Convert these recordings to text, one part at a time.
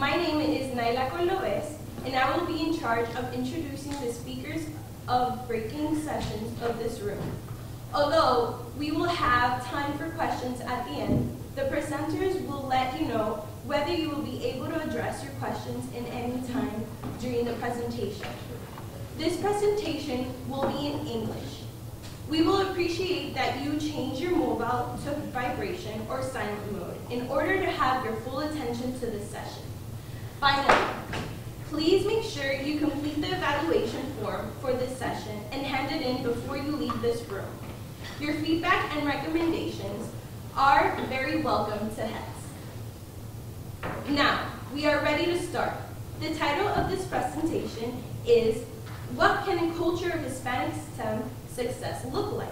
My name is Naila Cordobes, and I will be in charge of introducing the speakers of breaking sessions of this room. Although we will have time for questions at the end, the presenters will let you know whether you will be able to address your questions in any time during the presentation. This presentation will be in English. We will appreciate that you change your mobile to vibration or silent mode in order to have your full attention to this session. Finally, please make sure you complete the evaluation form for this session and hand it in before you leave this room. Your feedback and recommendations are very welcome to HETS. Now, we are ready to start. The title of this presentation is What Can a Culture of Hispanic STEM Success Look Like?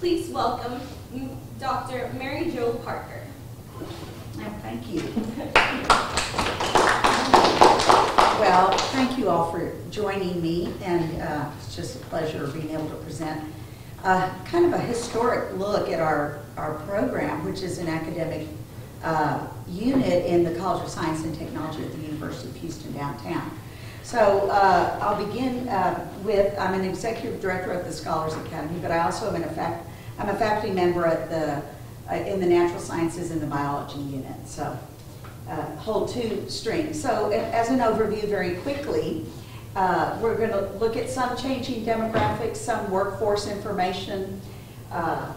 Please welcome Dr. Mary Jo Parker. Thank you. Well, thank you all for joining me, and uh, it's just a pleasure being able to present uh, kind of a historic look at our, our program, which is an academic uh, unit in the College of Science and Technology at the University of Houston downtown. So uh, I'll begin uh, with, I'm an executive director of the Scholars Academy, but I also am a fac, I'm a faculty member at the, uh, in the Natural Sciences and the Biology unit. So uh, hold two strings. So as an overview, very quickly, uh, we're going to look at some changing demographics, some workforce information. Uh,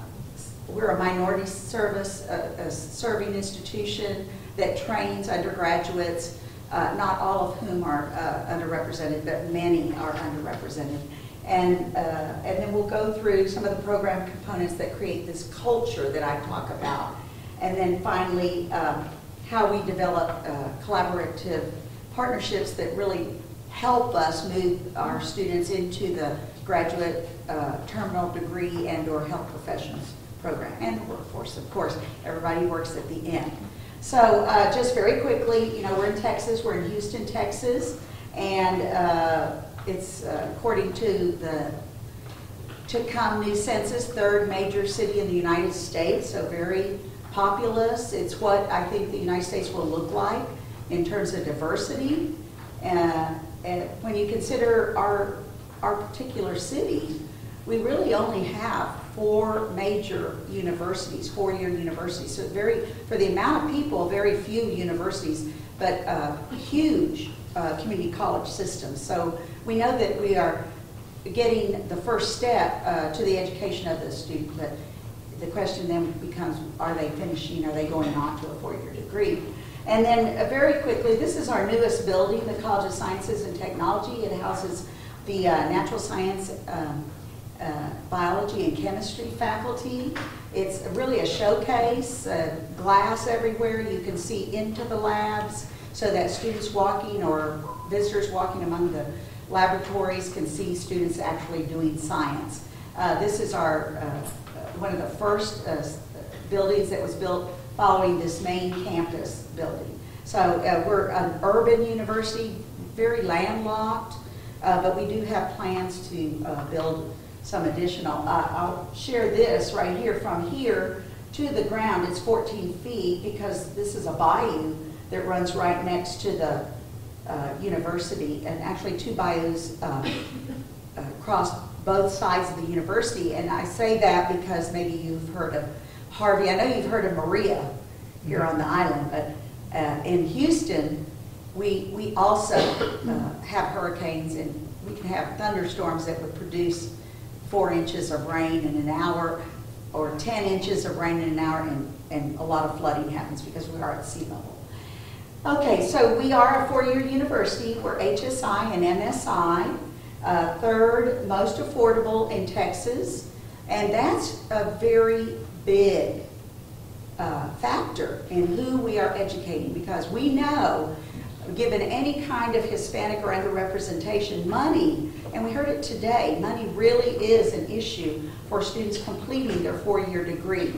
We're a minority service, a a serving institution that trains undergraduates, uh, not all of whom are uh, underrepresented, but many are underrepresented. And, uh, and then we'll go through some of the program components that create this culture that I talk about. And then finally, um, how we develop uh, collaborative partnerships that really help us move our students into the graduate uh, terminal degree and/or health professions program, and the workforce, of course. Everybody works at the end. So uh, just very quickly, you know, we're in Texas, we're in Houston, Texas, and uh, it's uh, according to the to come new census, third major city in the United States, so very populous. It's what I think the United States will look like in terms of diversity. Uh, and when you consider our, our particular city, we really only have four major universities, four-year universities. So very, for the amount of people, very few universities, but uh, huge uh, community college systems. So we know that we are getting the first step uh, to the education of the student, but the question then becomes, are they finishing, are they going on to a four-year degree? And then uh, very quickly, this is our newest building, the College of Sciences and Technology. It houses the uh, natural science, um, uh, biology and chemistry faculty. It's really a showcase, uh, glass everywhere. You can see into the labs so that students walking or visitors walking among the laboratories can see students actually doing science. Uh, This is our, uh, one of the first uh, buildings that was built following this main campus building. So uh, we're an urban university, very landlocked, uh, but we do have plans to uh, build some additional. I'll share this right here from here to the ground. It's 14 feet because this is a bayou that runs right next to the uh, university, and actually two bayous uh, uh, cross both sides of the university. And I say that because maybe you've heard of Harvey. I know you've heard of Maria here on the island, but uh, in Houston, we, we also uh, have hurricanes and we can have thunderstorms that would produce four inches of rain in an hour or 10 inches of rain in an hour and, and a lot of flooding happens because we are at sea level. Okay, so we are a four-year university. We're HSI and MSI, uh, third most affordable in Texas, and that's a very big uh, factor in who we are educating because we know, given any kind of Hispanic or underrepresentation, money, and we heard it today, money really is an issue for students completing their four-year degree.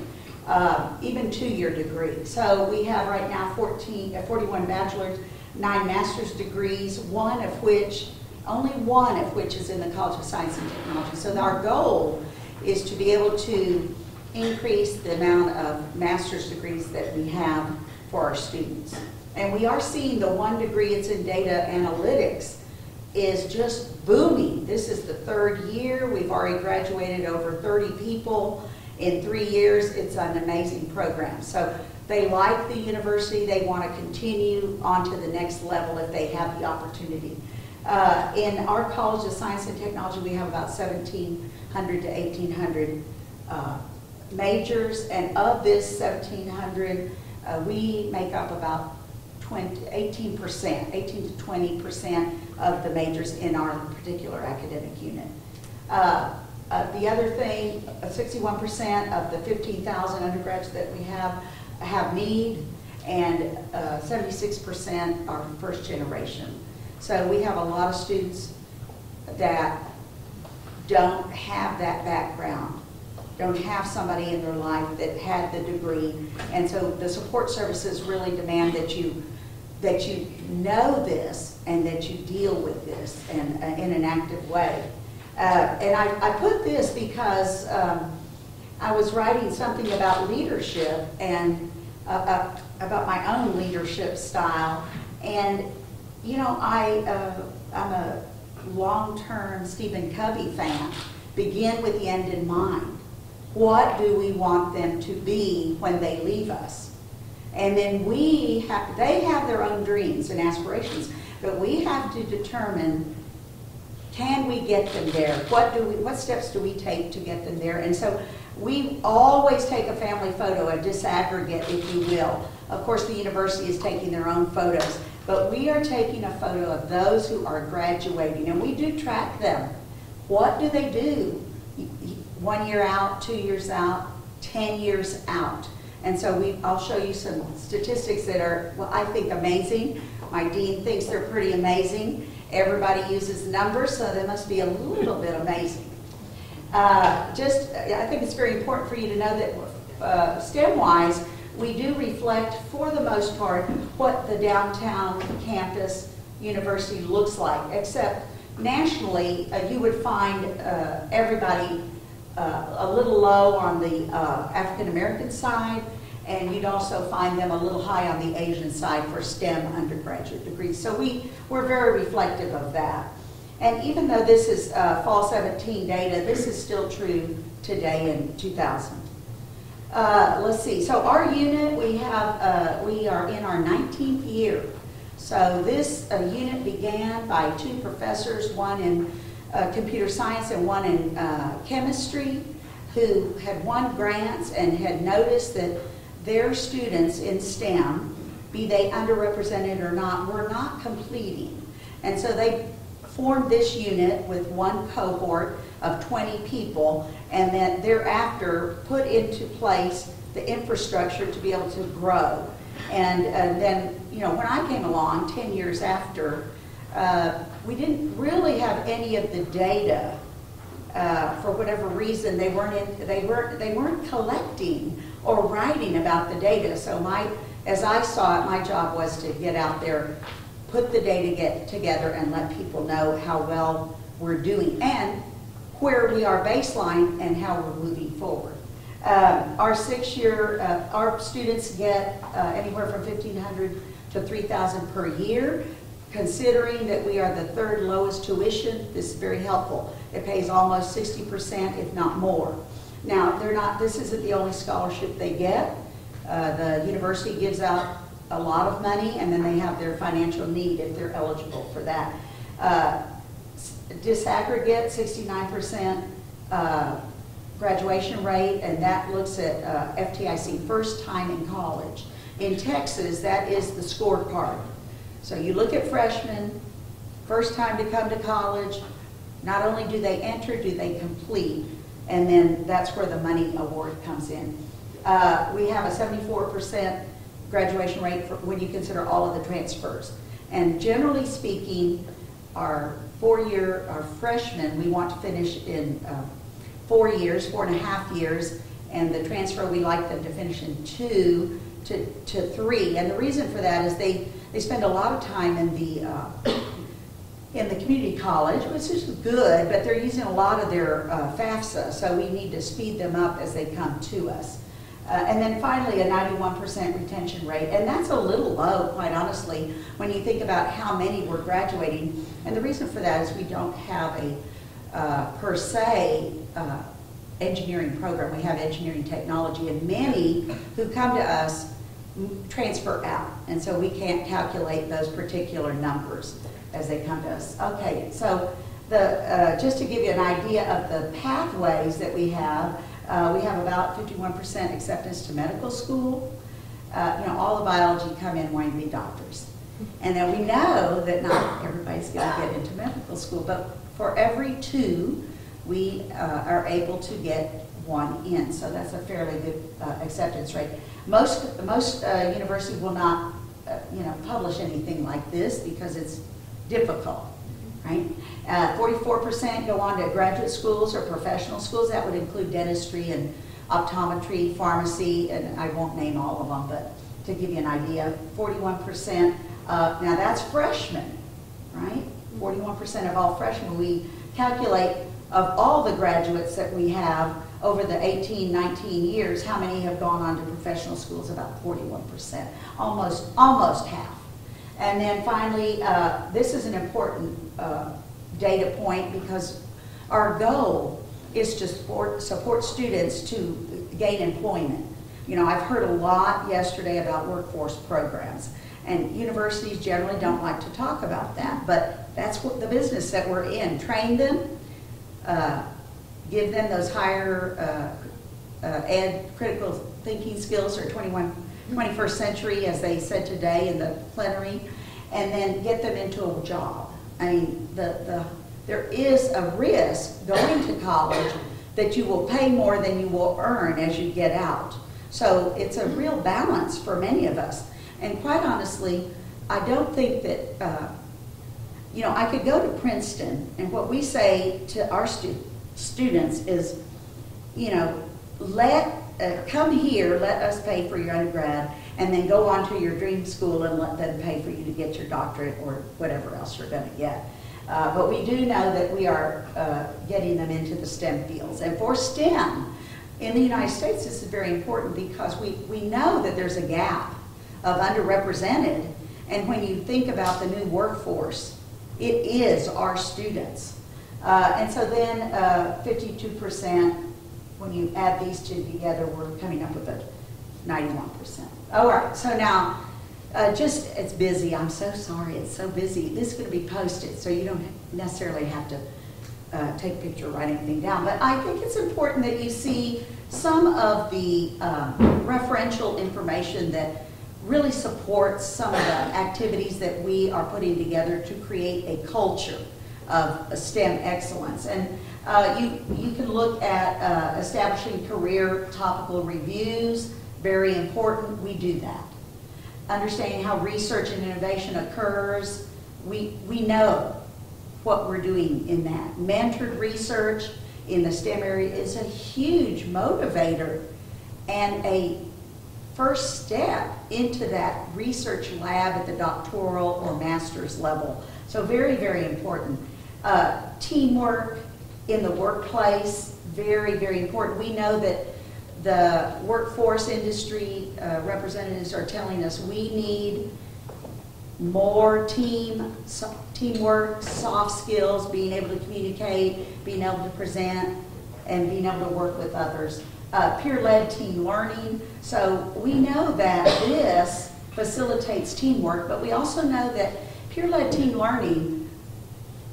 Uh, even two-year degree. So we have right now 14, uh, 41 bachelor's, nine master's degrees, one of which, only one of which is in the College of Science and Technology. So our goal is to be able to increase the amount of master's degrees that we have for our students. And we are seeing the one degree, it's in data analytics, is just booming. This is the third year. We've already graduated over 30 people in three years. It's an amazing program. So they like the university. They want to continue on to the next level if they have the opportunity. Uh, in our College of Science and Technology, we have about 1,700 to 1,800 uh, majors, and of this 1,700, uh, we make up about 20, 18%, 18 to 20% of the majors in our particular academic unit. Uh, uh, the other thing, uh, 61% of the 15,000 undergrads that we have have need, and uh, 76% are first generation. So we have a lot of students that don't have that background, don't have somebody in their life that had the degree. And so the support services really demand that you, that you know this and that you deal with this in, uh, in an active way. Uh, and I, I put this because um, I was writing something about leadership and uh, uh, about my own leadership style. And, you know, I, uh, I'm a long-term Stephen Covey fan. Begin with the end in mind. What do we want them to be when they leave us? And then we have, they have their own dreams and aspirations, but we have to determine can we get them there? What do we, what steps do we take to get them there? And so we always take a family photo, a disaggregate, if you will. Of course, the university is taking their own photos, but we are taking a photo of those who are graduating, and we do track them. What do they do? One year out, two years out, 10 years out. And so we, I'll show you some statistics that are, well, I think amazing. My dean thinks they're pretty amazing. Everybody uses numbers, so they must be a little bit amazing. Uh, just, I think it's very important for you to know that uh, STEM-wise, we do reflect, for the most part, what the downtown campus university looks like, except nationally, uh, you would find uh, everybody uh, a little low on the uh, African American side, and you'd also find them a little high on the Asian side for STEM undergraduate degrees. So we, we're very reflective of that. And even though this is uh, fall 17 data, this is still true today in 2000. Uh, let's see, so our unit, we have, uh, we are in our 19th year. So this uh, unit began by two professors, one in uh, computer science and one in uh, chemistry, who had won grants and had noticed that their students in STEM, be they underrepresented or not, were not completing. And so they formed this unit with one cohort of 20 people and then thereafter put into place the infrastructure to be able to grow. And, and then, you know, when I came along 10 years after, uh, we didn't really have any of the data uh, for whatever reason. They weren't, in, they, weren't, they weren't collecting or writing about the data. So my, as I saw it, my job was to get out there, put the data get together and let people know how well we're doing and where we are baseline and how we're moving forward. Um, our six-year, uh, our students get uh, anywhere from 1,500 to 3,000 per year. Considering that we are the third lowest tuition, this is very helpful. It pays almost 60%, if not more. Now, they're not, this isn't the only scholarship they get. Uh, the university gives out a lot of money, and then they have their financial need if they're eligible for that. Uh, disaggregate, 69% uh, graduation rate, and that looks at uh, FTIC, first time in college. In Texas, that is the scorecard. So you look at freshmen, first time to come to college, not only do they enter, do they complete, and then that's where the money award comes in. Uh, we have a 74% graduation rate when you consider all of the transfers. And generally speaking, our four-year, our freshmen, we want to finish in uh, four years, four and a half years, And the transfer, we like them to finish in two to, to three. And the reason for that is they, they spend a lot of time in the, uh, in the community college, which is good, but they're using a lot of their uh, FAFSA, so we need to speed them up as they come to us. Uh, and then finally, a 91% retention rate, and that's a little low, quite honestly, when you think about how many we're graduating. And the reason for that is we don't have a, uh, per se, uh, engineering program. We have engineering technology, and many who come to us transfer out, and so we can't calculate those particular numbers as they come to us. Okay, so the, uh, just to give you an idea of the pathways that we have, uh, we have about 51% acceptance to medical school. Uh, you know, all the biology come in wanting to be doctors. And then we know that not everybody's going to get into medical school, but for every two, we uh, are able to get one in. So that's a fairly good uh, acceptance rate. Most, most uh, universities will not, you know, publish anything like this because it's difficult, right? Uh, 44% go on to graduate schools or professional schools. That would include dentistry and optometry, pharmacy, and I won't name all of them, but to give you an idea, 41%. Uh, now that's freshmen, right? 41% of all freshmen. We calculate of all the graduates that we have over the 18, 19 years, how many have gone on to professional schools? About 41%, almost, almost half. And then finally, uh, this is an important uh, data point because our goal is to support, support students to gain employment. You know, I've heard a lot yesterday about workforce programs, and universities generally don't like to talk about that, but that's what the business that we're in. Train them, uh, give them those higher uh, uh, ed critical thinking skills or 21, 21st century, as they said today in the plenary, and then get them into a job. I mean, the, the, there is a risk going to college that you will pay more than you will earn as you get out. So it's a real balance for many of us. And quite honestly, I don't think that, uh, you know, I could go to Princeton, and what we say to our stu- students is, you know, let, uh, come here, let us pay for your undergrad, and then go on to your dream school and let them pay for you to get your doctorate or whatever else you're going to get. Uh, but we do know that we are uh, getting them into the STEM fields. And for STEM, in the United States, this is very important because we, we know that there's a gap of underrepresented. And when you think about the new workforce, it is our students. Uh, and so then uh, 52%, when you add these two together, we're coming up with a 91%. All right, so now, uh, just, it's busy, I'm so sorry, it's so busy. This is to be posted, so you don't necessarily have to uh, take a picture or write anything down. But I think it's important that you see some of the uh, referential information that really supports some of the activities that we are putting together to create a culture of STEM excellence. And uh, you, you can look at uh, establishing career topical reviews, very important, we do that. Understanding how research and innovation occurs, we, we know what we're doing in that. Mentored research in the STEM area is a huge motivator and a first step into that research lab at the doctoral or master's level. So very, very important. Uh, teamwork in the workplace, very, very important. We know that the workforce industry uh, representatives are telling us we need more team, so, teamwork, soft skills, being able to communicate, being able to present, and being able to work with others. Uh, peer-led team learning. So we know that this facilitates teamwork, but we also know that peer-led team learning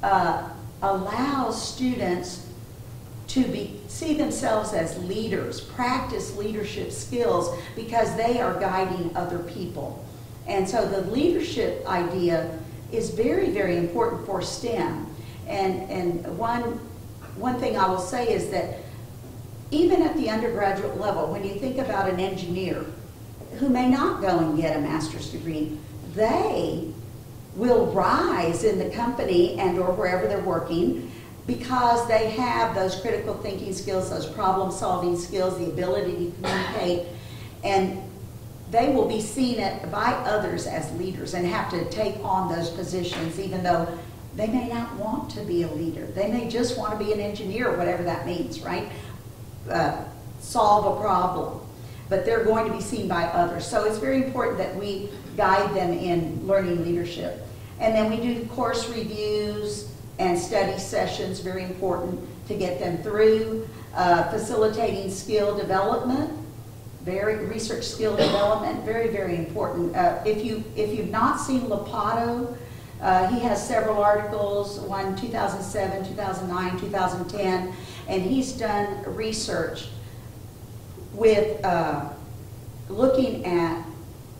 uh, allows students to be, see themselves as leaders, practice leadership skills because they are guiding other people. And so the leadership idea is very, very important for STEM. And, and one, one thing I will say is that even at the undergraduate level, when you think about an engineer who may not go and get a master's degree, they will rise in the company and or wherever they're working because they have those critical thinking skills, those problem-solving skills, the ability to communicate, and they will be seen at, by others as leaders and have to take on those positions, even though they may not want to be a leader. They may just want to be an engineer, whatever that means, right? Uh, solve a problem. But they're going to be seen by others. So it's very important that we guide them in learning leadership. And then we do course reviews and study sessions, very important to get them through. Uh, facilitating skill development, very research skill development, very very important. Uh, if you if you've not seen Lopatto, uh, he has several articles, one 2007, 2009, 2010, and he's done research with uh, looking at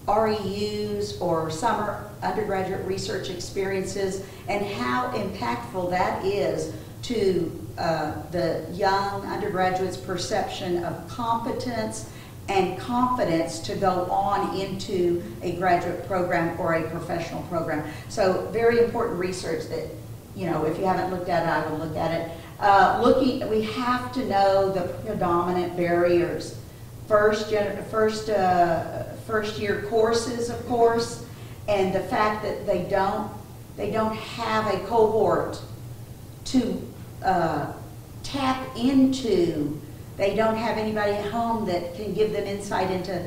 REUs or summer undergraduate research experiences and how impactful that is to uh, the young undergraduate's perception of competence and confidence to go on into a graduate program or a professional program. So very important research that, you know, if you haven't looked at it, I will look at it. Uh, looking, we have to know the predominant barriers. First, first, uh, first year courses, of course, and the fact that they don't, they don't have a cohort to uh, tap into they don't have anybody at home that can give them insight into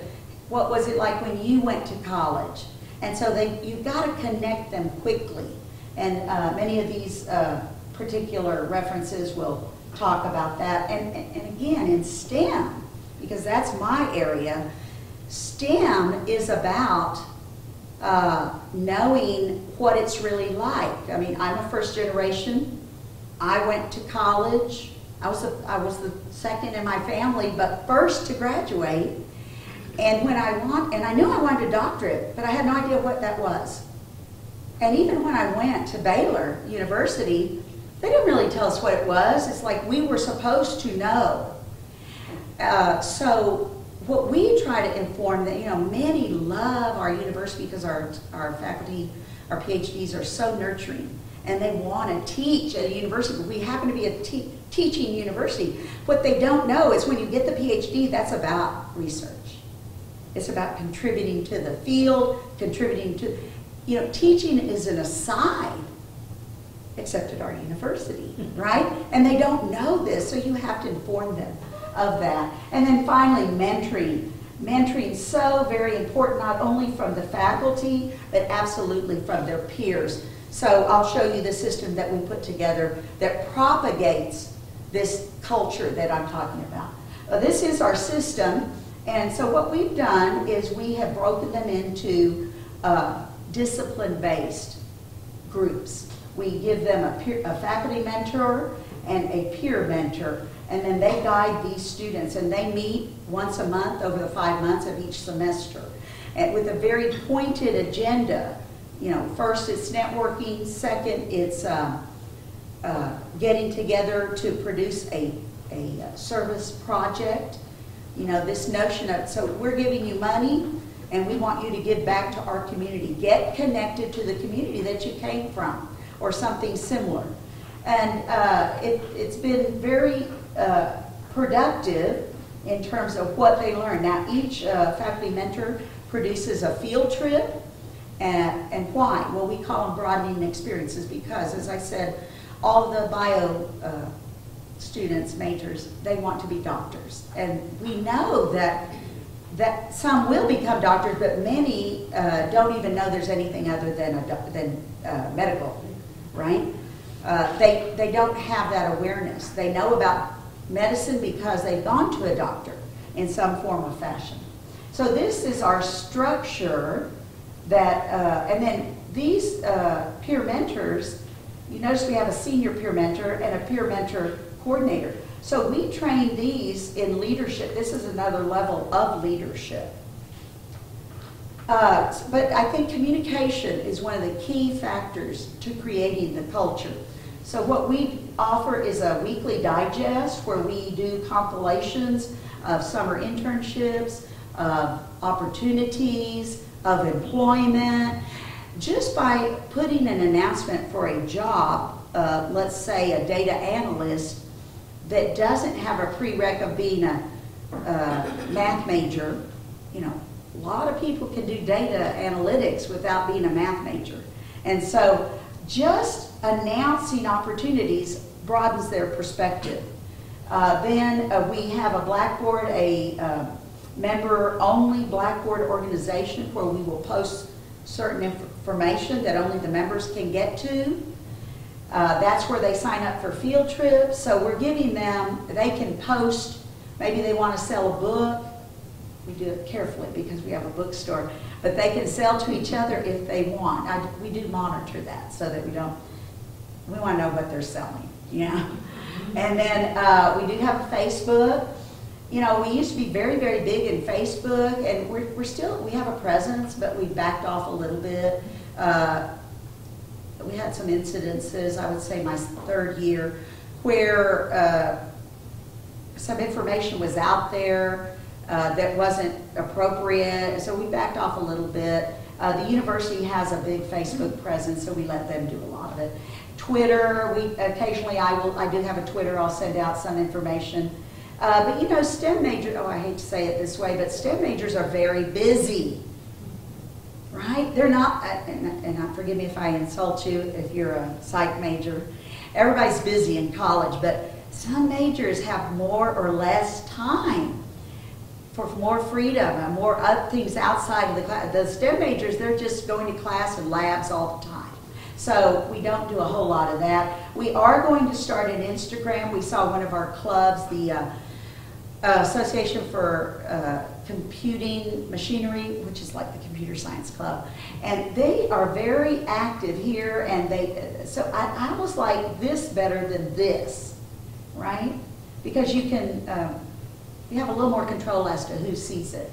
what was it like when you went to college. And so they, you've got to connect them quickly. And uh, many of these uh, particular references will talk about that. And, and, and again, in STEM, because that's my area, STEM is about uh, knowing what it's really like. I mean, I'm a first generation. I went to college. I was, a, I was the second in my family, but first to graduate. And when I want, and I knew I wanted a doctorate, but I had no idea what that was. And even when I went to Baylor University, they didn't really tell us what it was. It's like we were supposed to know. Uh, so what we try to inform that, you know, many love our university because our, our faculty, our PhDs are so nurturing and they want to teach at a university. We happen to be a te teaching university. What they don't know is when you get the PhD, that's about research. It's about contributing to the field, contributing to, you know, teaching is an aside, except at our university, hmm. right? And they don't know this, so you have to inform them of that. And then finally, mentoring. Mentoring so very important, not only from the faculty, but absolutely from their peers. So I'll show you the system that we put together that propagates this culture that I'm talking about. This is our system, and so what we've done is we have broken them into uh, discipline-based groups. We give them a, peer, a faculty mentor and a peer mentor, and then they guide these students, and they meet once a month over the five months of each semester, and with a very pointed agenda. You know, first it's networking, second it's um, uh, getting together to produce a, a uh, service project. You know, this notion of, so we're giving you money and we want you to give back to our community. Get connected to the community that you came from or something similar. And uh, it, has been very uh, productive in terms of what they learn. Now, each uh, faculty mentor produces a field trip. And, and why? Well, we call them broadening experiences because, as I said, all the bio uh, students, majors, they want to be doctors. And we know that that some will become doctors, but many uh, don't even know there's anything other than, a, than uh, medical, right? Uh, they, they don't have that awareness. They know about medicine because they've gone to a doctor in some form or fashion. So this is our structure that, uh, and then these uh, peer mentors you notice we have a senior peer mentor and a peer mentor coordinator. So we train these in leadership. This is another level of leadership. Uh, but I think communication is one of the key factors to creating the culture. So what we offer is a weekly digest where we do compilations of summer internships, of opportunities, of employment, just by putting an announcement for a job, uh, let's say a data analyst, that doesn't have a prereq of being a uh, math major, you know, a lot of people can do data analytics without being a math major. And so just announcing opportunities broadens their perspective. Uh, then uh, we have a Blackboard, a uh, member-only Blackboard organization where we will post certain information that only the members can get to. Uh, that's where they sign up for field trips. So we're giving them, they can post, maybe they want to sell a book. We do it carefully because we have a bookstore. But they can sell to each other if they want. I, we do monitor that so that we don't, we want to know what they're selling, you know? And then uh, we do have Facebook. You know, we used to be very, very big in Facebook, and we're, we're still, we have a presence, but we backed off a little bit. Uh, we had some incidences, I would say my third year, where uh, some information was out there uh, that wasn't appropriate, so we backed off a little bit. Uh, the university has a big Facebook presence, so we let them do a lot of it. Twitter, we occasionally I will I do have a Twitter. I'll send out some information. Uh, but you know, STEM majors. Oh, I hate to say it this way, but STEM majors are very busy, right? They're not. uh, And, and forgive me if I insult you if you're a psych major. Everybody's busy in college, but some majors have more or less time for more freedom and more things outside of the class. The STEM majors, they're just going to class and labs all the time. So we don't do a whole lot of that. We are going to start an Instagram. We saw one of our clubs, the uh, uh, Association for uh, Computing Machinery, which is like the Computer Science Club, and they are very active here. And they, so I, I was like this better than this, right? Because you can, um, you have a little more control as to who sees it.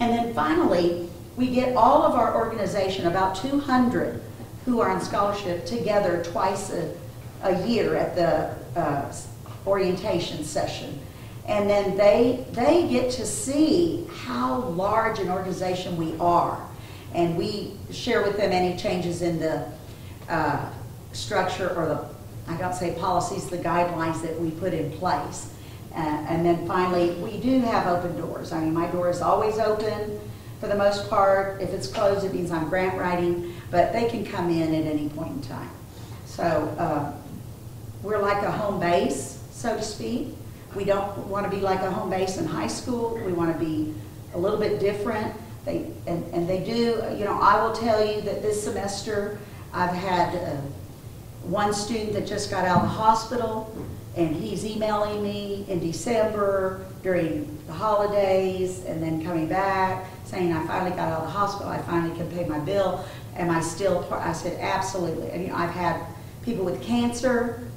And then finally, we get all of our organization, about 200 who are on scholarship, together twice a, a year at the uh, orientation session. And then they, they get to see how large an organization we are. And we share with them any changes in the uh, structure or the, I don't say policies, the guidelines that we put in place. Uh, and then finally, we do have open doors. I mean, my door is always open for the most part. If it's closed, it means I'm grant writing, but they can come in at any point in time. So uh, we're like a home base, so to speak. We don't want to be like a home base in high school. We want to be a little bit different. They, and, and they do, you know, I will tell you that this semester I've had uh, one student that just got out of the hospital and he's emailing me in December during the holidays and then coming back saying, I finally got out of the hospital, I finally can pay my bill. Am I still, part? I said, absolutely. And you know, I've had people with cancer,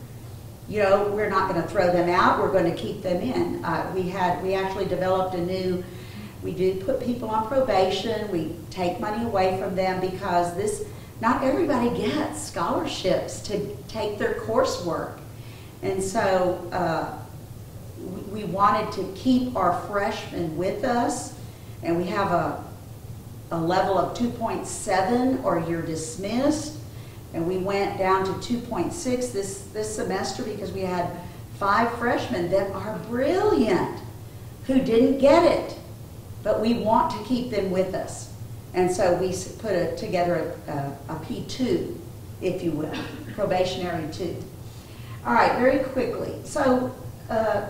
you know, we're not going to throw them out, we're going to keep them in. Uh, we had, we actually developed a new, we do put people on probation, we take money away from them because this, not everybody gets scholarships to take their coursework. And so uh, we, wanted to keep our freshmen with us, and we have a, a level of 2.7 or you're dismissed. And we went down to 2.6 this, this semester because we had five freshmen that are brilliant who didn't get it, but we want to keep them with us. And so we put a, together a, a, a P2, if you will, probationary two. All right, very quickly. So uh,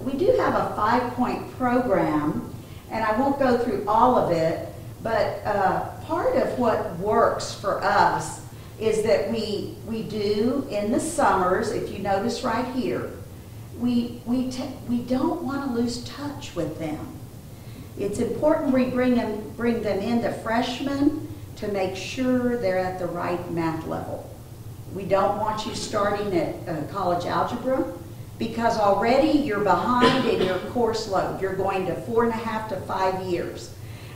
we do have a five-point program, and I won't go through all of it, but uh, part of what works for us is that we, we do in the summers, if you notice right here, we, we, we don't want to lose touch with them. It's important we bring them, bring them into freshmen to make sure they're at the right math level. We don't want you starting at uh, college algebra because already you're behind in your course load. You're going to four and a half to five years,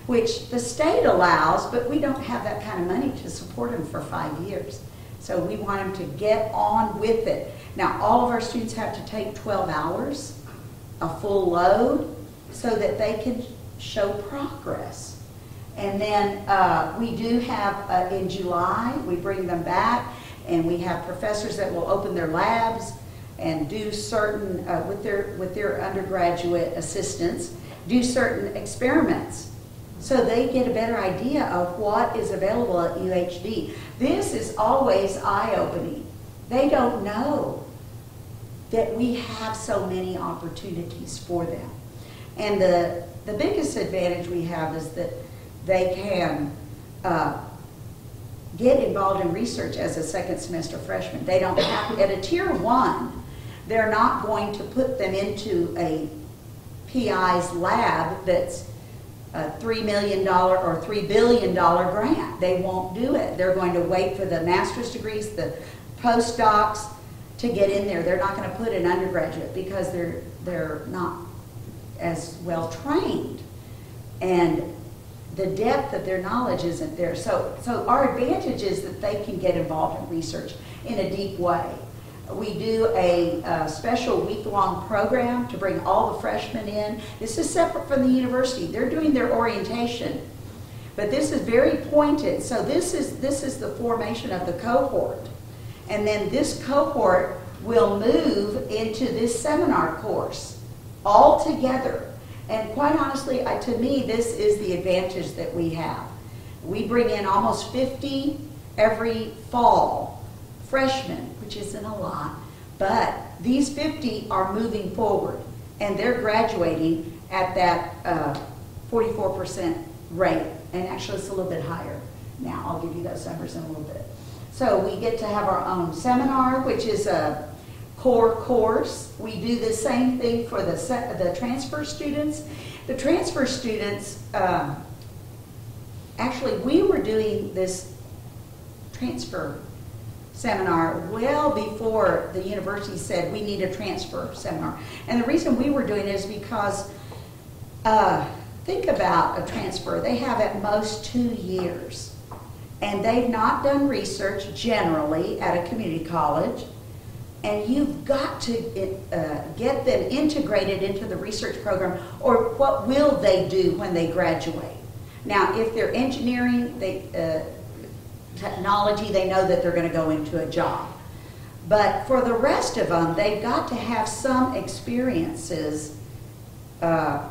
which the state allows, but we don't have that kind of money to support them for five years. So we want them to get on with it. Now, all of our students have to take 12 hours, a full load, so that they can show progress. And then uh, we do have, uh, in July, we bring them back, and we have professors that will open their labs and do certain, uh, with their, with their undergraduate assistants, do certain experiments. So they get a better idea of what is available at UHD. This is always eye-opening. They don't know that we have so many opportunities for them. And the, the biggest advantage we have is that they can uh, get involved in research as a second semester freshman. They don't have, at a tier one, they're not going to put them into a PI's lab that's a $3 million or $3 billion grant. They won't do it. They're going to wait for the master's degrees, the postdocs to get in there. They're not going to put an undergraduate because they're, they're not as well trained. And the depth of their knowledge isn't there. So, so our advantage is that they can get involved in research in a deep way. We do a, uh special week-long program to bring all the freshmen in. This is separate from the university. They're doing their orientation. But this is very pointed. So this is, this is the formation of the cohort. And then this cohort will move into this seminar course all together. And quite honestly, I- to me, this is the advantage that we have. We bring in almost 50 every fall, freshmen, which isn't a lot, but these 50 are moving forward, and they're graduating at that uh, 44% rate, and actually it's a little bit higher now. I'll give you those numbers in a little bit. So we get to have our own seminar, which is a core course. We do the same thing for the, the transfer students. The transfer students, um, actually, we were doing this transfer seminar well before the university said we need a transfer seminar. And the reason we were doing it is because, uh, think about a transfer. They have at most two years. And they've not done research generally at a community college. And you've got to uh, get them integrated into the research program, or what will they do when they graduate? Now, if they're engineering, they, uh, technology, they know that they're going to go into a job. But for the rest of them, they've got to have some experiences, uh,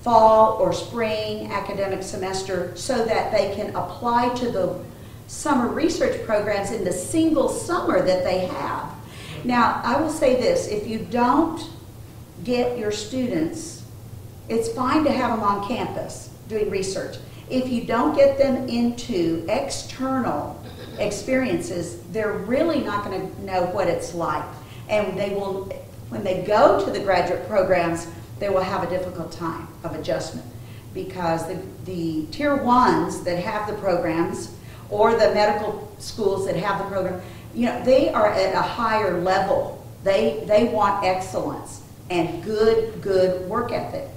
fall or spring academic semester, so that they can apply to the summer research programs in the single summer that they have. Now, I will say this, if you don't get your students, it's fine to have them on campus doing research. If you don't get them into external experiences, they're really not going to know what it's like. And they will, when they go to the graduate programs, they will have a difficult time of adjustment because the, the tier ones that have the programs or the medical schools that have the program, you know, they are at a higher level. They, they want excellence and good, good work ethic.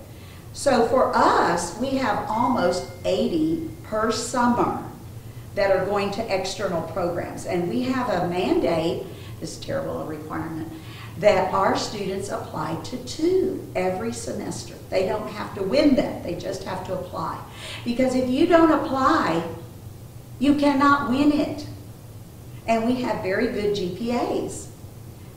So for us, we have almost 80 per summer that are going to external programs. And we have a mandate, this is terrible a requirement, that our students apply to two every semester. They don't have to win them, they just have to apply. Because if you don't apply, you cannot win it. And we have very good GPAs.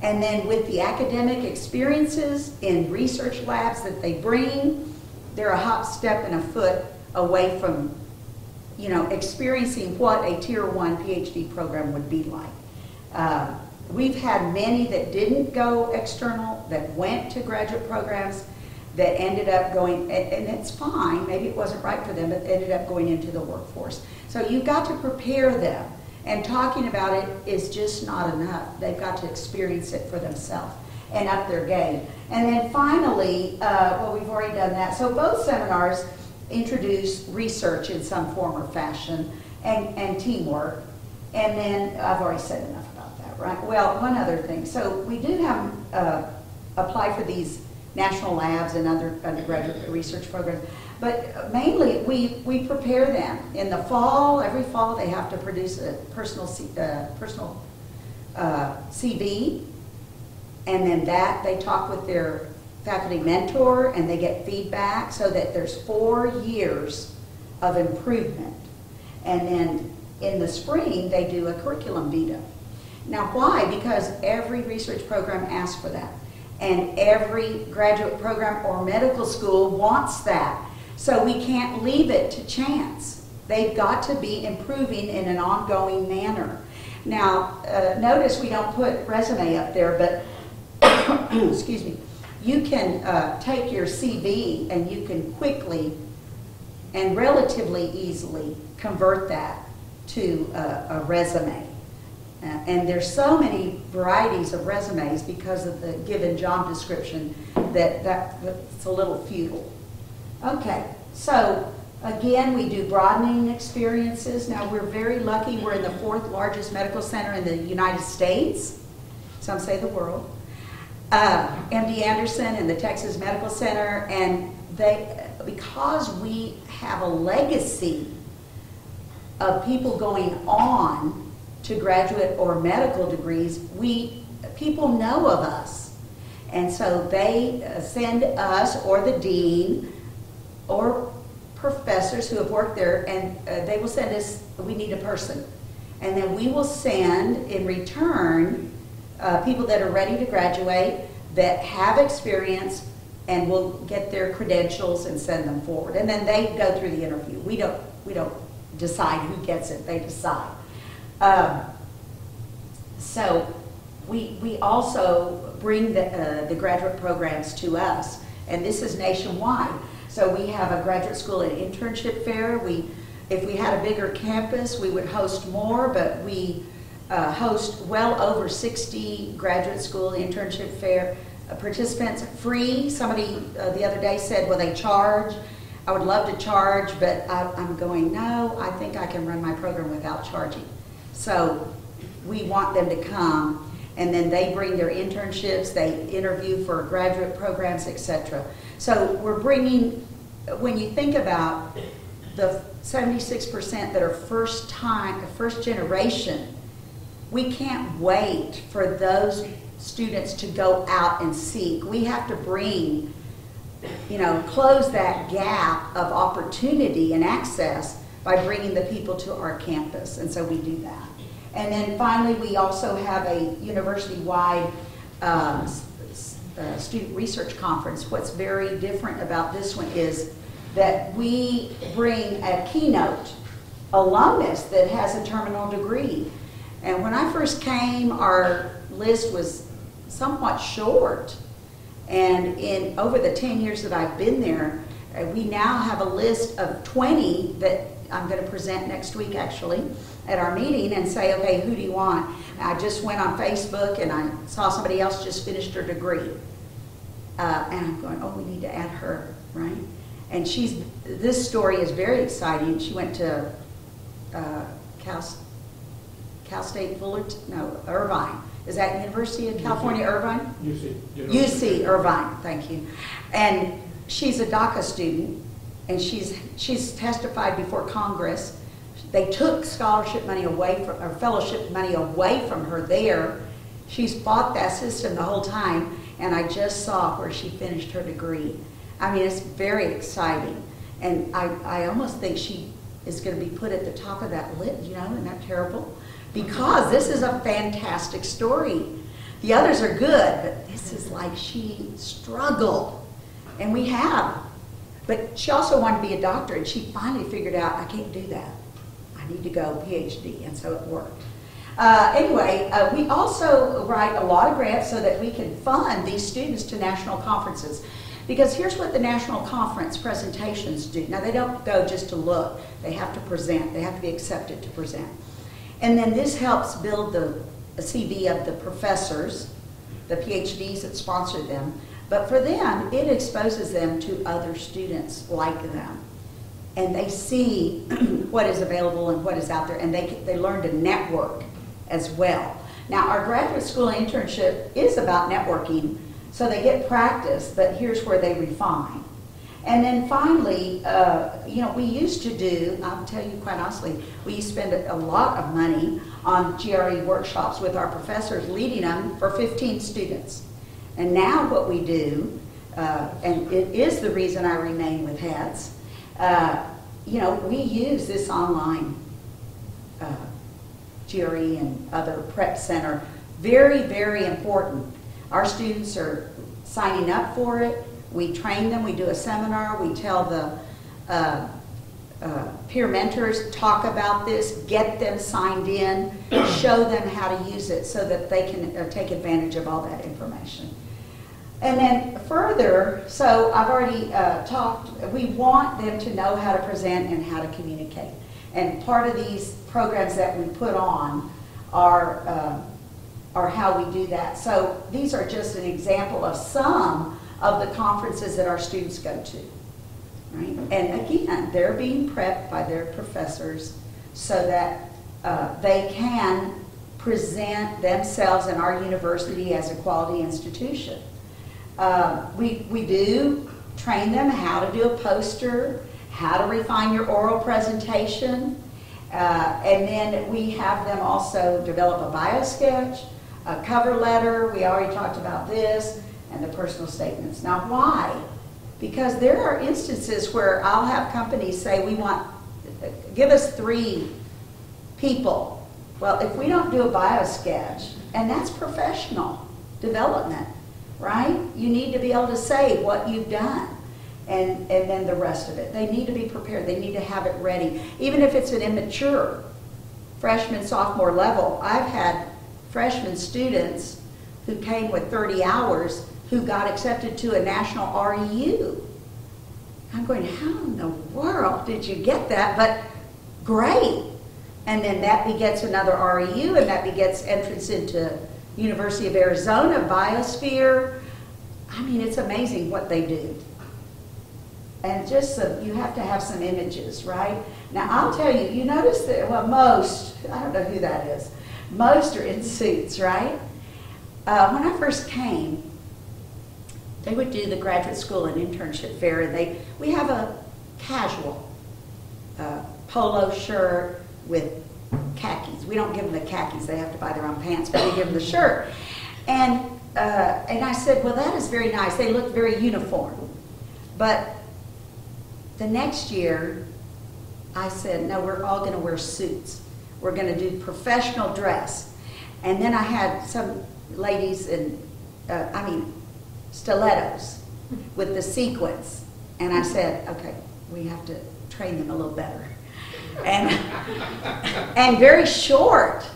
And then with the academic experiences in research labs that they bring, they're a hop, step, and a foot away from, you know, experiencing what a tier one PhD program would be like. Uh, we've had many that didn't go external, that went to graduate programs, that ended up going, and, and it's fine, maybe it wasn't right for them, but ended up going into the workforce. So you've got to prepare them. And talking about it is just not enough. They've got to experience it for themselves and up their game. And then finally, uh, well, we've already done that. So both seminars introduce research in some form or fashion and, and teamwork. And then I've already said enough about that, right? Well, one other thing. So we do have uh, apply for these national labs and other undergraduate research programs. But mainly, we, we prepare them. In the fall, every fall, they have to produce a personal, uh, personal uh, CV. And then that, they talk with their faculty mentor and they get feedback so that there's four years of improvement. And then in the spring, they do a curriculum vita. Now, why? Because every research program asks for that. And every graduate program or medical school wants that. So we can't leave it to chance. They've got to be improving in an ongoing manner. Now, uh, notice we don't put resume up there, but, excuse me, you can uh, take your CV and you can quickly and relatively easily convert that to a, a resume. Uh, and there's so many varieties of resumes because of the given job description that, that that's a little futile. Okay, so again, we do broadening experiences. Now we're very lucky. We're in the fourth largest medical center in the United States. Some say the world. Uh, MD Anderson and the Texas Medical Center, and they because we have a legacy of people going on to graduate or medical degrees, we people know of us. And so they send us or the dean or professors who have worked there and uh, they will send us, we need a person. And then we will send in return uh, people that are ready to graduate, that have experience, and we'll get their credentials and send them forward. And then they go through the interview. We don't, we don't decide who gets it, they decide. Um, so we, we also bring the, uh, the graduate programs to us, and this is nationwide. So we have a graduate school and internship fair. We, if we had a bigger campus, we would host more, but we uh, host well over 60 graduate school internship fair uh, participants free. Somebody uh, the other day said, well, they charge. I would love to charge, but I, I'm going, no, I think I can run my program without charging. So we want them to come, and then they bring their internships, they interview for graduate programs, etc. So we're bringing, when you think about the 76% that are first time, first generation, we can't wait for those students to go out and seek. We have to bring you know, close that gap of opportunity and access by bringing the people to our campus. And so we do that. And then finally, we also have a university-wide um, uh, student research conference. What's very different about this one is that we bring a keynote alumnus that has a terminal degree. And when I first came, our list was somewhat short. And in over the 10 years that I've been there, uh, we now have a list of 20 that I'm going to present next week actually at our meeting and say, okay, who do you want? I just went on Facebook and I saw somebody else just finished her degree. Uh, and I'm going, oh, we need to add her, right? And she's, this story is very exciting. She went to uh, Cal, Cal State Fullerton, no, Irvine is that University of California, UC. Irvine? UC. UC Irvine, thank you. And she's a DACA student, and she's, she's testified before Congress. They took scholarship money away from, or fellowship money away from her there. She's fought that system the whole time, and I just saw where she finished her degree. I mean, it's very exciting. And I, I almost think she is going to be put at the top of that list, you know, isn't that terrible? because this is a fantastic story. The others are good, but this is like she struggled. And we have. But she also wanted to be a doctor, and she finally figured out, I can't do that. I need to go PhD, and so it worked. Uh, anyway, uh, we also write a lot of grants so that we can fund these students to national conferences. Because here's what the national conference presentations do. Now, they don't go just to look. They have to present. They have to be accepted to present. And then this helps build the CV of the professors, the PhDs that sponsor them. But for them, it exposes them to other students like them. And they see what is available and what is out there, and they, they learn to network as well. Now, our graduate school internship is about networking, so they get practice, but here's where they refine. And then finally, uh, you know, we used to do, I'll tell you quite honestly, we spend a lot of money on GRE workshops with our professors leading them for 15 students. And now what we do, uh, and it is the reason I remain with HETS, uh, you know, we use this online GRE and other prep center. Very, very important. Our students are signing up for it. We train them, we do a seminar, we tell the uh, uh, peer mentors, talk about this, get them signed in, show them how to use it so that they can uh, take advantage of all that information. And then further, so I've already uh, talked, we want them to know how to present and how to communicate. And part of these programs that we put on are, uh, are how we do that. So these are just an example of some of the conferences that our students go to. Right? And again, they're being prepped by their professors so that uh, they can present themselves and our university as a quality institution. Uh, we, we do train them how to do a poster, how to refine your oral presentation, uh, and then we have them also develop a bio sketch, a cover letter, we already talked about this, and the personal statements. Now, why? Because there are instances where I'll have companies say, we want, give us three people. Well, if we don't do a bio sketch, and that's professional development, right? You need to be able to say what you've done and, and then the rest of it. They need to be prepared. They need to have it ready. Even if it's an immature freshman, sophomore level, I've had freshman students who came with 30 hours who got accepted to a national REU. I'm going, how in the world did you get that? But great. And then that begets another REU, and that begets entrance into University of Arizona, Biosphere. I mean, it's amazing what they do. And just some, you have to have some images, right? Now, I'll tell you, you notice that, well, most, I don't know who that is, most are in suits, right? Uh, when I first came, they would do the graduate school and internship fair, and they, we have a casual uh, polo shirt with khakis. We don't give them the khakis, they have to buy their own pants, but we give them the shirt. And, uh, and I said, well, that is very nice. They look very uniform. But the next year, I said, no, we're all going to wear suits. We're going to do professional dress. And then I had some ladies in, uh, I mean, stilettos with the sequins. And I said, okay, we have to train them a little better. And, and very short.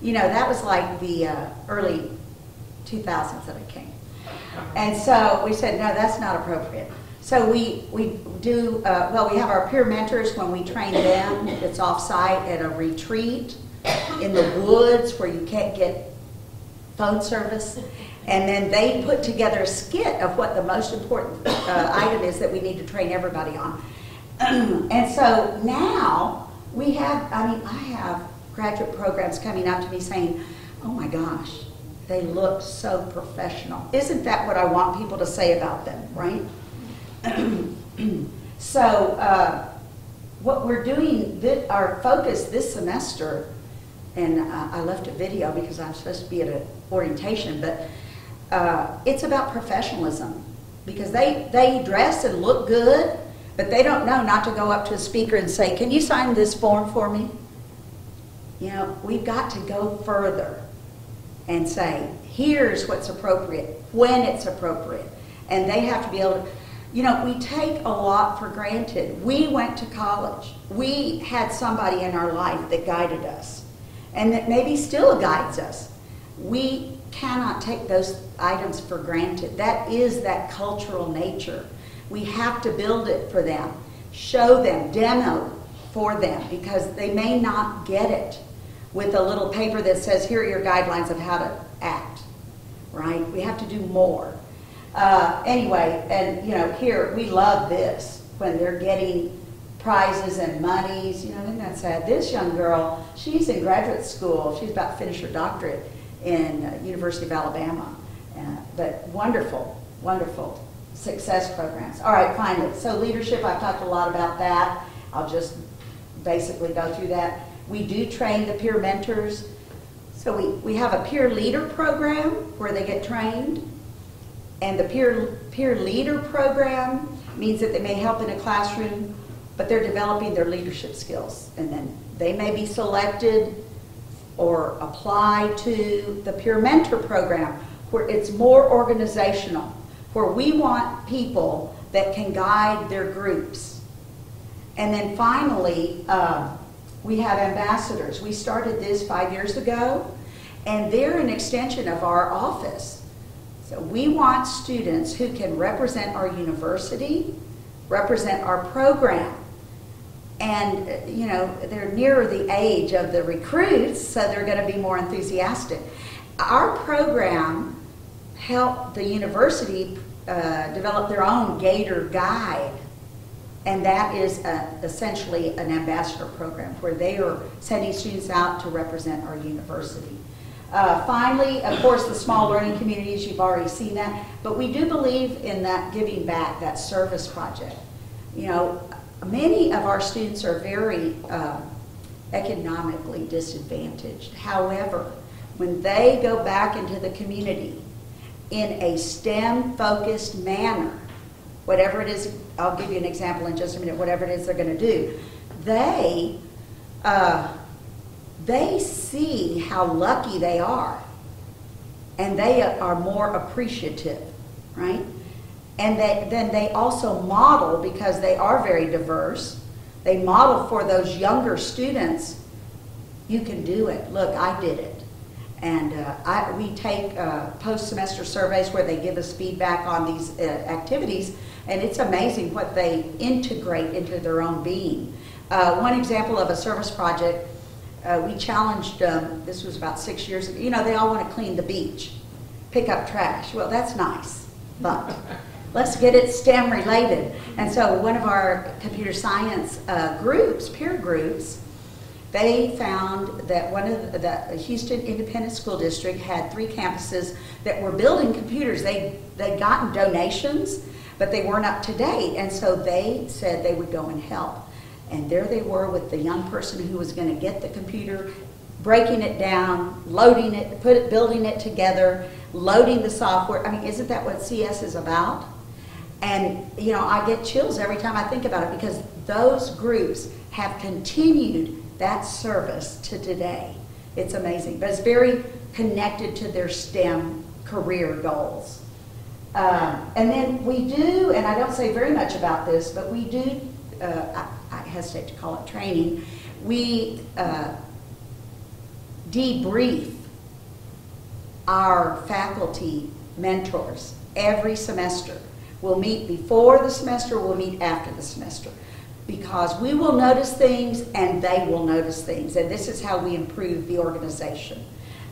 You know, that was like the uh, early 2000s that I came. And so we said, no, that's not appropriate. So we, we do, uh, well, we have our peer mentors when we train them. It's off-site at a retreat in the woods where you can't get phone service. And then they put together a skit of what the most important uh, item is that we need to train everybody on. and so now we have, I mean, I have graduate programs coming up to me saying, oh my gosh, they look so professional. Isn't that what I want people to say about them, right? so uh, what we're doing, our focus this semester, and uh, I left a video because I'm supposed to be at an orientation, but uh, it's about professionalism because they, they dress and look good, but they don't know not to go up to a speaker and say, can you sign this form for me? You know, we've got to go further and say, here's what's appropriate, when it's appropriate. And they have to be able to, you know, we take a lot for granted. We went to college. We had somebody in our life that guided us and that maybe still guides us. We cannot take those items for granted. That is that cultural nature. We have to build it for them, show them, demo for them because they may not get it with a little paper that says, here are your guidelines of how to act, right? We have to do more. Uh, anyway, and you know, here we love this when they're getting prizes and monies. You know, isn't that sad? This young girl, she's in graduate school. She's about to finish her doctorate in uh, University of Alabama. Uh, but wonderful, wonderful success programs. All right, finally, so leadership, I've talked a lot about that. I'll just basically go through that. We do train the peer mentors. So we, we have a peer leader program where they get trained. And the peer, peer leader program means that they may help in a classroom but they're developing their leadership skills. And then they may be selected or apply to the peer mentor program where it's more organizational, where we want people that can guide their groups. And then finally, uh, we have ambassadors. We started this five years ago, and they're an extension of our office. So we want students who can represent our university, represent our program. And, you know, they're nearer the age of the recruits, so they're going to be more enthusiastic. Our program helped the university uh, develop their own Gator Guide. And that is uh, essentially an ambassador program where they are sending students out to represent our university. Uh, finally, of course, the small learning communities, you've already seen that, but we do believe in that giving back, that service project. You know, many of our students are very uh, economically disadvantaged. However, when they go back into the community in a STEM-focused manner, whatever it is, I'll give you an example in just a minute, whatever it is they're going to do, they, uh, they see how lucky they are. And they are more appreciative, right? And they, then they also model, because they are very diverse, they model for those younger students, you can do it. Look, I did it. And uh, I, we take uh, post-semester surveys where they give us feedback on these uh, activities, and it's amazing what they integrate into their own being. Uh, one example of a service project, uh, we challenged, um, this was about six years ago, you know, they all want to clean the beach, pick up trash. Well, that's nice, but let's get it STEM related. And so one of our computer science uh, groups, peer groups, they found that one of the, the, Houston Independent School District had three campuses that were building computers. They they'd gotten donations, but they weren't up to date, and so they said they would go and help. And there they were with the young person who was going to get the computer, breaking it down, loading it, put it, building it together, loading the software. I mean, isn't that what CS is about? And you know, I get chills every time I think about it because those groups have continued that service to today. It's amazing, but it's very connected to their STEM career goals. Uh, and then we do, and I don't say very much about this, but we do, uh, hesitate to call it training, we uh, debrief our faculty mentors every semester. We'll meet before the semester, we'll meet after the semester because we will notice things and they will notice things. And this is how we improve the organization.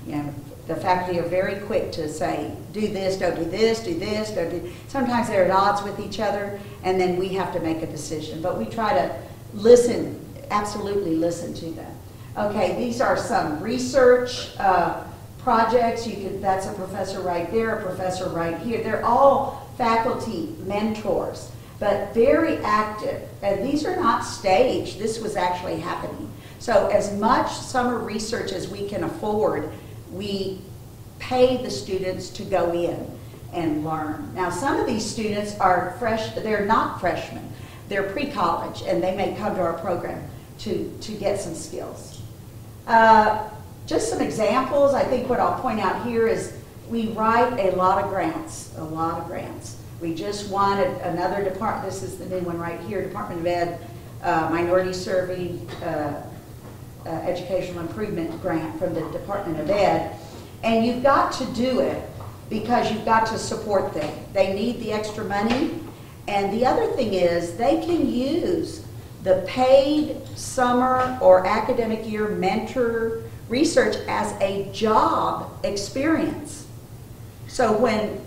You know, the faculty are very quick to say, do this, don't do this, do this, don't do Sometimes they're at odds with each other and then we have to make a decision. But we try to listen, absolutely listen to them. Okay, these are some research uh, projects. You could, that's a professor right there, a professor right here. They're all faculty mentors but very active. And these are not staged. This was actually happening. So as much summer research as we can afford, we pay the students to go in and learn. Now some of these students are fresh, they're not freshmen. They're pre-college and they may come to our program to, to get some skills. Uh, just some examples. I think what I'll point out here is we write a lot of grants, a lot of grants. We just wanted another department, this is the new one right here, Department of Ed, uh, Minority Serving uh, uh, Educational Improvement Grant from the Department of Ed. And you've got to do it because you've got to support them. They need the extra money. And the other thing is they can use the paid summer or academic year mentor research as a job experience. So when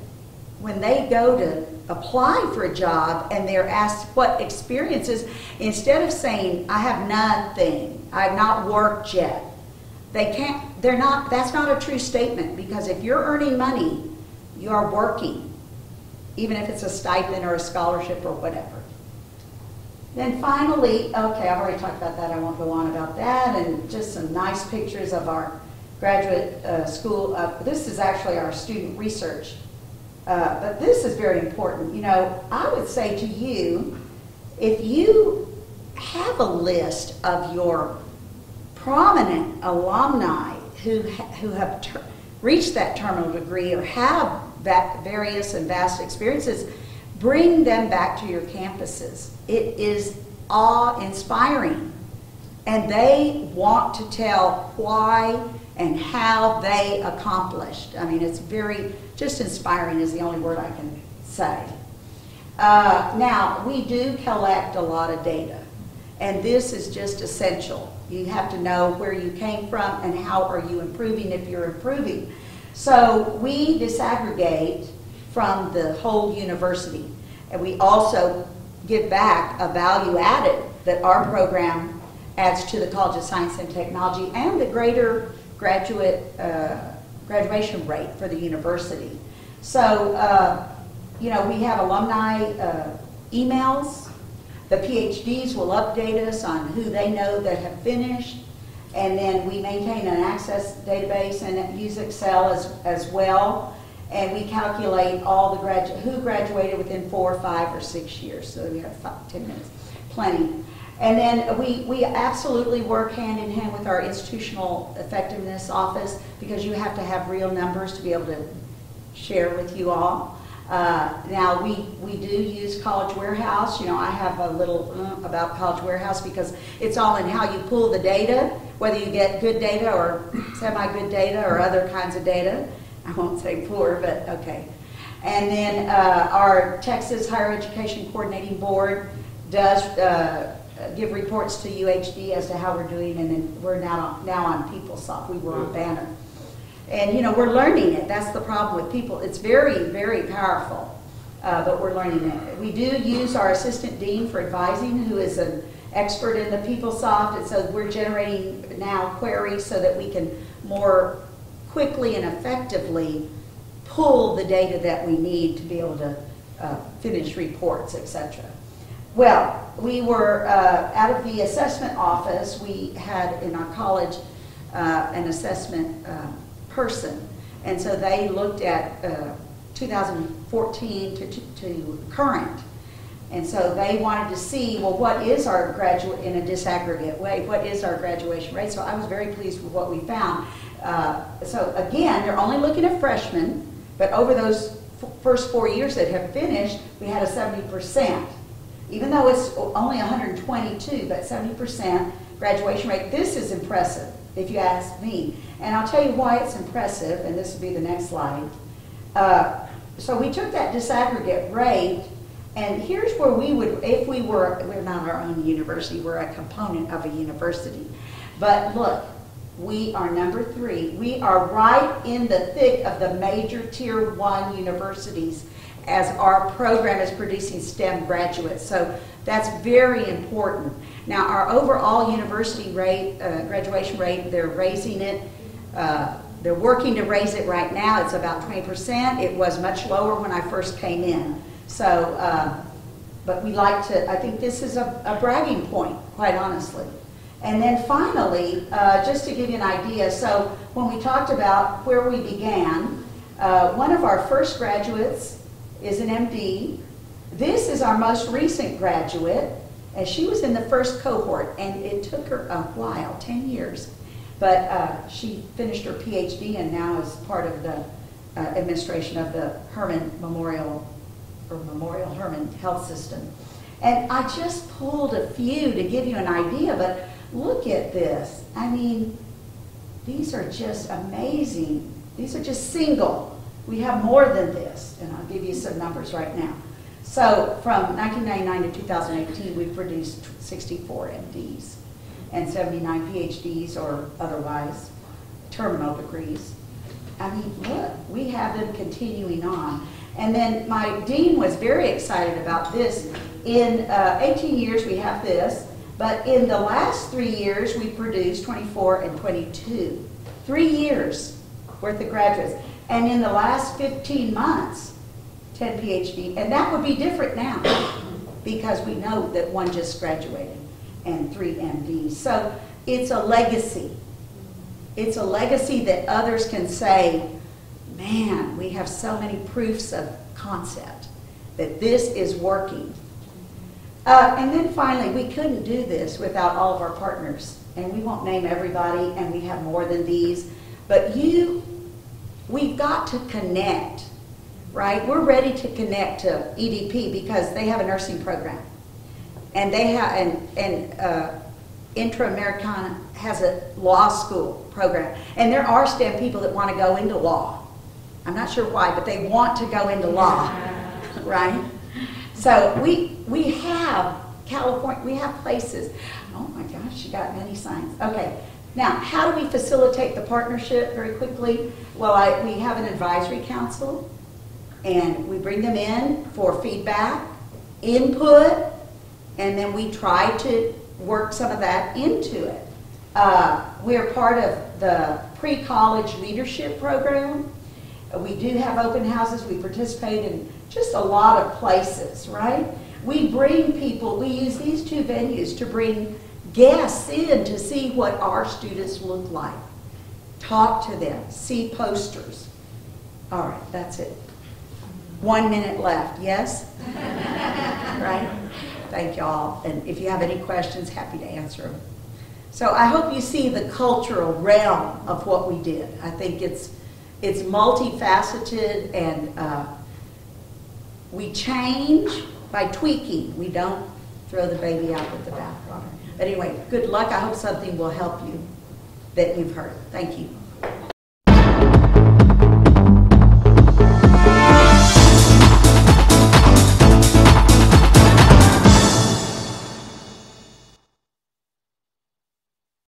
when they go to apply for a job and they're asked what experiences, instead of saying, I have nothing, I've not worked yet, they can't, they're not, that's not a true statement. Because if you're earning money, you are working, even if it's a stipend or a scholarship or whatever. Then finally, okay, I've already talked about that, I won't go on about that, and just some nice pictures of our graduate uh, school. Uh, this is actually our student research uh, but this is very important. You know, I would say to you, if you have a list of your prominent alumni who, who have reached that terminal degree or have various and vast experiences, bring them back to your campuses. It is awe-inspiring. And they want to tell why and how they accomplished. I mean, it's very, just inspiring is the only word I can say. Uh, now, we do collect a lot of data, and this is just essential. You have to know where you came from and how are you improving if you're improving. So we disaggregate from the whole university, and we also give back a value added that our program adds to the College of Science and Technology and the greater graduate uh, graduation rate for the university. So, uh, you know, we have alumni uh, emails. The PhDs will update us on who they know that have finished. And then we maintain an access database and use Excel as, as well. And we calculate all the who graduated within four, five, or six years. So we have five, 10 minutes, plenty. And then we, we absolutely work hand in hand with our institutional effectiveness office because you have to have real numbers to be able to share with you all. Uh, now, we, we do use College Warehouse. You know, I have a little uh, about College Warehouse because it's all in how you pull the data, whether you get good data or semi-good data or other kinds of data. I won't say poor, but okay. And then uh, our Texas Higher Education Coordinating Board does uh, give reports to UHD as to how we're doing, and then we're now, now on PeopleSoft. We were on Banner. And, you know, we're learning it. That's the problem with people. It's very, very powerful, uh, but we're learning it. We do use our assistant dean for advising, who is an expert in the PeopleSoft, and so we're generating now queries so that we can more quickly and effectively pull the data that we need to be able to uh, finish reports, etc. Well, we were uh, out of the assessment office. We had in our college uh, an assessment uh, person, and so they looked at uh, 2014 to, to, current. And so they wanted to see, well, what is our graduate, in a disaggregate way, what is our graduation rate? So I was very pleased with what we found. Uh, so again, they're only looking at freshmen, but over those first four years that have finished, we had a 70%. Even though it's only 122, but 70% graduation rate, this is impressive, if you ask me. And I'll tell you why it's impressive, and this will be the next slide. Uh, so we took that disaggregate rate, and here's where we would, if we were, we're not our own university, we're a component of a university. But look, we are number three. We are right in the thick of the major tier one universities as our program is producing STEM graduates. So that's very important. Now, our overall university rate, uh, graduation rate, they're raising it. Uh, they're working to raise it right now. It's about 20%. It was much lower when I first came in. So, uh, but we like to, I think this is a, a bragging point, quite honestly. And then finally, uh, just to give you an idea, so when we talked about where we began, uh, one of our first graduates is an MD. This is our most recent graduate, and she was in the first cohort, and it took her a while, 10 years. But uh, she finished her PhD and now is part of the uh, administration of the Hermann Memorial, or Memorial Hermann Health System. And I just pulled a few to give you an idea, but look at this. I mean, these are just amazing. These are just single. We have more than this, and I'll give you some numbers right now. So from 1999 to 2018, we produced 64 MDs and 79 PhDs or otherwise terminal degrees. I mean, look, we have them continuing on. And then my dean was very excited about this. In uh, 18 years, we have this, but in the last three years, we produced 24 and 22. Three years worth of graduates. And in the last 15 months, 10 PhD. And that would be different now because we know that one just graduated and three MDs. So it's a legacy. It's a legacy that others can say, man, we have so many proofs of concept that this is working. Uh, and then finally, we couldn't do this without all of our partners. And we won't name everybody, and we have more than these. But you, we've got to connect, right? We're ready to connect to EDP because they have a nursing program. And they have, and, and uh, Interamericana has a law school program. And there are STEM people that want to go into law. I'm not sure why, but they want to go into law, right? So we, we have California, we have places. Oh my gosh, you got many signs. Okay, now, how do we facilitate the partnership very quickly? Well, I, we have an advisory council, and we bring them in for feedback, input, and then we try to work some of that into it. Uh, we're part of the pre-college leadership program. We do have open houses, we participate in just a lot of places, right? We bring people, we use these two venues to bring guests in to see what our students look like. Talk to them, see posters. All right, that's it. One minute left, yes? Right? Thank y'all, and if you have any questions, happy to answer them. So I hope you see the cultural realm of what we did. I think it's, it's multifaceted and uh, we change by tweaking. We don't throw the baby out with the bathwater. But anyway, good luck. I hope something will help you that you've heard. Thank you.